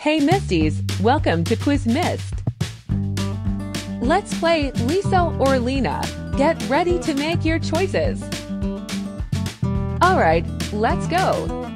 Hey Misties, welcome to Quiz Myst. Let's play Lisa or Lena. Get ready to make your choices. Alright, let's go.